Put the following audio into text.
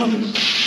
elements.